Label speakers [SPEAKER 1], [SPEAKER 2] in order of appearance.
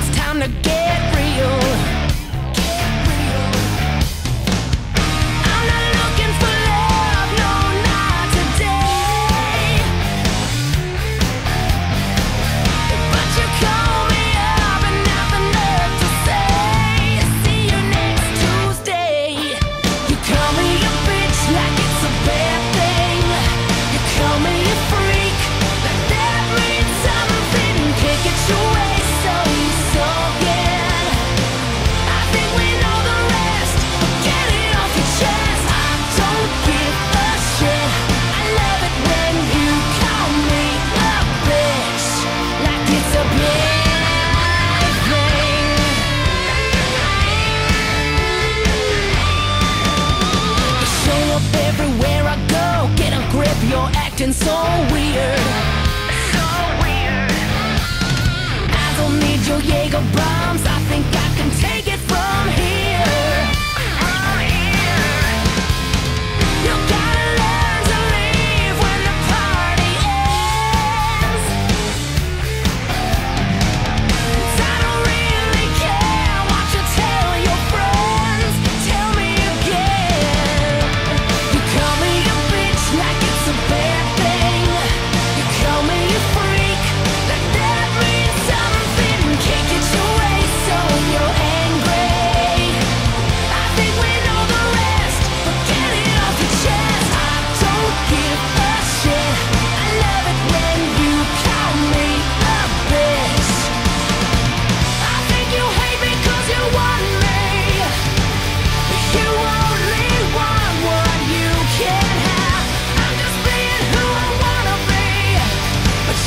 [SPEAKER 1] it's time to get acting so weird. So weird. I don't need your Jaeger bombs. I think I